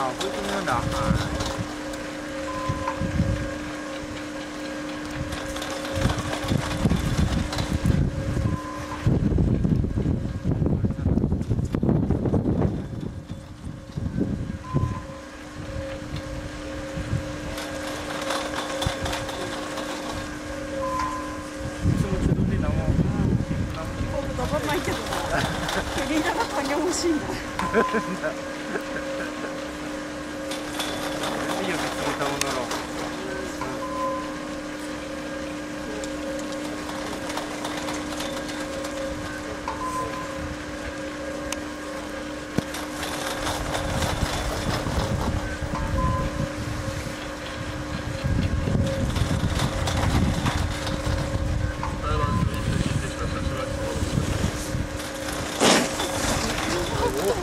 啊，回中央的海。わい、みんながしいんだ。오.